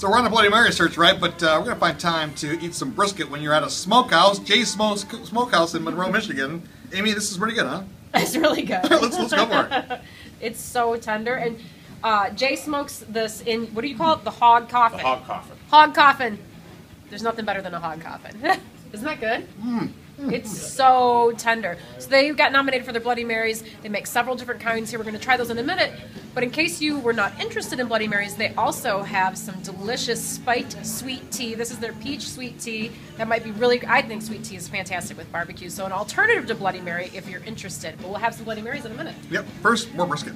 So we're on a Bloody Mary search, right? But uh, we're gonna find time to eat some brisket when you're at a smokehouse, Jay Smoke Smokehouse in Monroe, Michigan. Amy, this is pretty good, huh? It's really good. let's let's go for it. It's so tender, and uh, Jay smokes this in what do you call it? The hog coffin. The hog coffin. Hog coffin. There's nothing better than a hog coffin. Isn't that good? Mm. It's so tender. So they got nominated for their Bloody Marys. They make several different kinds here. We're going to try those in a minute. But in case you were not interested in Bloody Marys, they also have some delicious spiked sweet tea. This is their peach sweet tea. That might be really, I think sweet tea is fantastic with barbecue. So an alternative to Bloody Mary if you're interested. But we'll have some Bloody Marys in a minute. Yep. First, more brisket.